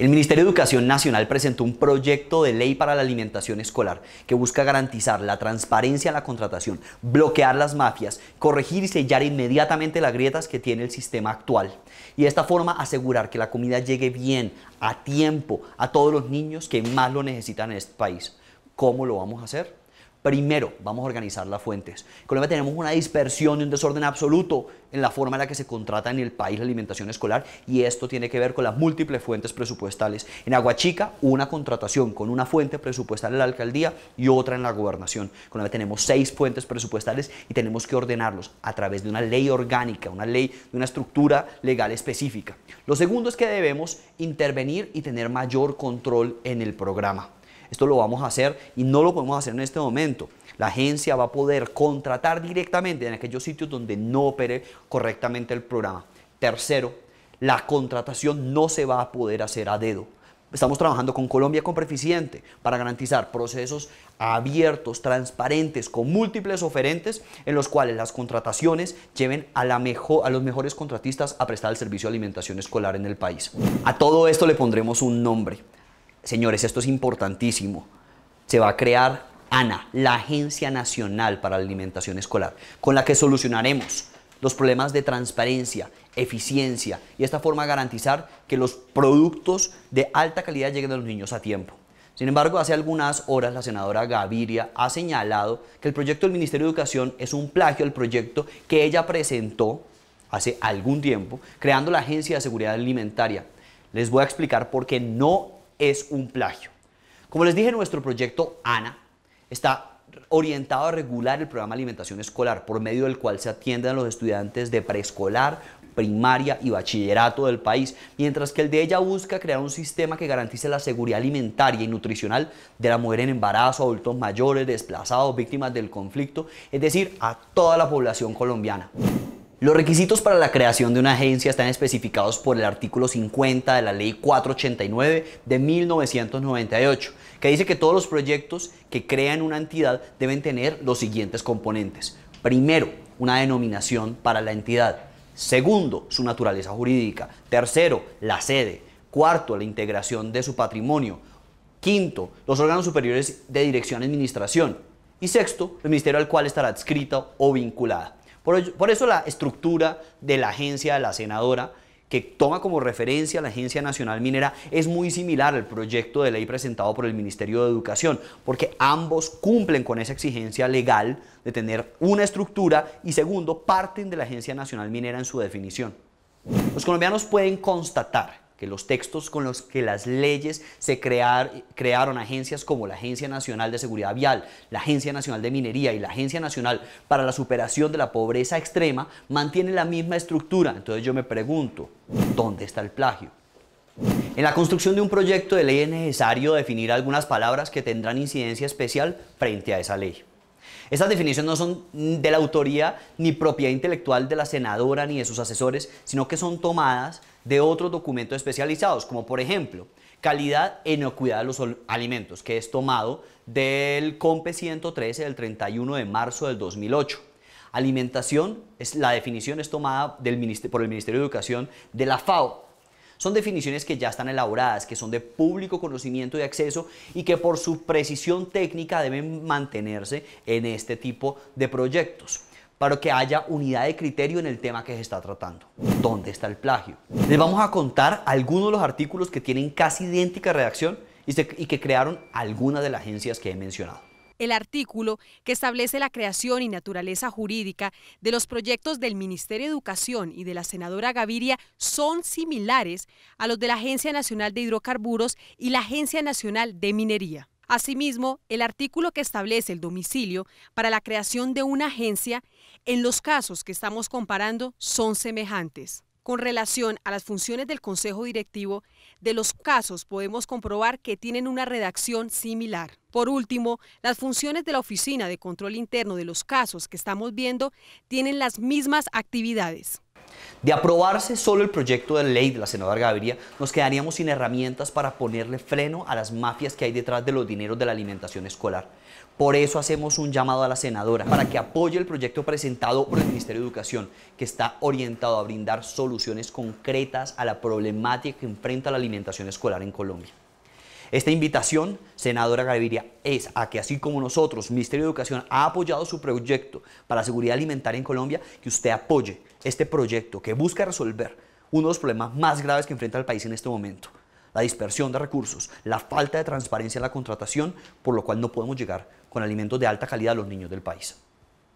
El Ministerio de Educación Nacional presentó un proyecto de ley para la alimentación escolar que busca garantizar la transparencia en la contratación, bloquear las mafias, corregir y sellar inmediatamente las grietas que tiene el sistema actual y de esta forma asegurar que la comida llegue bien, a tiempo, a todos los niños que más lo necesitan en este país. ¿Cómo lo vamos a hacer? Primero, vamos a organizar las fuentes. En Colombia tenemos una dispersión y un desorden absoluto en la forma en la que se contrata en el país la alimentación escolar y esto tiene que ver con las múltiples fuentes presupuestales. En Aguachica, una contratación con una fuente presupuestal en la alcaldía y otra en la gobernación. En Colombia tenemos seis fuentes presupuestales y tenemos que ordenarlos a través de una ley orgánica, una ley de una estructura legal específica. Lo segundo es que debemos intervenir y tener mayor control en el programa. Esto lo vamos a hacer y no lo podemos hacer en este momento. La agencia va a poder contratar directamente en aquellos sitios donde no opere correctamente el programa. Tercero, la contratación no se va a poder hacer a dedo. Estamos trabajando con Colombia con Preficiente para garantizar procesos abiertos, transparentes, con múltiples oferentes en los cuales las contrataciones lleven a, la mejor, a los mejores contratistas a prestar el servicio de alimentación escolar en el país. A todo esto le pondremos un nombre. Señores, esto es importantísimo. Se va a crear ANA, la Agencia Nacional para la Alimentación Escolar, con la que solucionaremos los problemas de transparencia, eficiencia y esta forma garantizar que los productos de alta calidad lleguen a los niños a tiempo. Sin embargo, hace algunas horas la senadora Gaviria ha señalado que el proyecto del Ministerio de Educación es un plagio al proyecto que ella presentó hace algún tiempo, creando la Agencia de Seguridad Alimentaria. Les voy a explicar por qué no es un plagio. Como les dije, nuestro proyecto ANA está orientado a regular el programa de alimentación escolar, por medio del cual se atienden a los estudiantes de preescolar, primaria y bachillerato del país, mientras que el de ella busca crear un sistema que garantice la seguridad alimentaria y nutricional de la mujer en embarazo, adultos mayores, desplazados, víctimas del conflicto, es decir, a toda la población colombiana. Los requisitos para la creación de una agencia están especificados por el artículo 50 de la Ley 489 de 1998, que dice que todos los proyectos que crean una entidad deben tener los siguientes componentes. Primero, una denominación para la entidad. Segundo, su naturaleza jurídica. Tercero, la sede. Cuarto, la integración de su patrimonio. Quinto, los órganos superiores de dirección y administración. Y sexto, el ministerio al cual estará adscrita o vinculada. Por, eso la estructura de la agencia de la senadora que toma como referencia la Agencia Nacional Minera es muy similar al proyecto de ley presentado por el Ministerio de Educación, porque ambos cumplen con esa exigencia legal de tener una estructura y segundo, parten de la Agencia Nacional Minera en su definición. Los colombianos pueden constatar que los textos con los que las leyes se crearon agencias como la Agencia Nacional de Seguridad Vial, la Agencia Nacional de Minería y la Agencia Nacional para la Superación de la Pobreza Extrema mantienen la misma estructura. Entonces yo me pregunto, ¿dónde está el plagio? En la construcción de un proyecto de ley es necesario definir algunas palabras que tendrán incidencia especial frente a esa ley. Estas definiciones no son de la autoría ni propiedad intelectual de la senadora ni de sus asesores, sino que son tomadas de otros documentos especializados, como por ejemplo, calidad e inocuidad de los alimentos, que es tomado del COMPE 113 del 31 de marzo del 2008. Alimentación, es, la definición es tomada del, por el Ministerio de Educación de la FAO. Son definiciones que ya están elaboradas, que son de público conocimiento y acceso y que por su precisión técnica deben mantenerse en este tipo de proyectos para que haya unidad de criterio en el tema que se está tratando. ¿Dónde está el plagio? Les vamos a contar algunos de los artículos que tienen casi idéntica redacción y, que crearon algunas de las agencias que he mencionado el artículo que establece la creación y naturaleza jurídica de los proyectos del Ministerio de Educación y de la senadora Gaviria son similares a los de la Agencia Nacional de Hidrocarburos y la Agencia Nacional de Minería. Asimismo, el artículo que establece el domicilio para la creación de una agencia, en los casos que estamos comparando, son semejantes. Con relación a las funciones del Consejo Directivo, de los casos podemos comprobar que tienen una redacción similar. Por último, las funciones de la Oficina de Control Interno de los casos que estamos viendo tienen las mismas actividades. De aprobarse solo el proyecto de ley de la senadora Gaviria, nos quedaríamos sin herramientas para ponerle freno a las mafias que hay detrás de los dineros de la alimentación escolar. Por eso hacemos un llamado a la senadora para que apoye el proyecto presentado por el Ministerio de Educación, que está orientado a brindar soluciones concretas a la problemática que enfrenta la alimentación escolar en Colombia. Esta invitación, senadora Gaviria, es a que así como nosotros, Ministerio de Educación, ha apoyado su proyecto para la seguridad alimentaria en Colombia, que usted apoye este proyecto que busca resolver uno de los problemas más graves que enfrenta el país en este momento, la dispersión de recursos, la falta de transparencia en la contratación, por lo cual no podemos llegar con alimentos de alta calidad a los niños del país.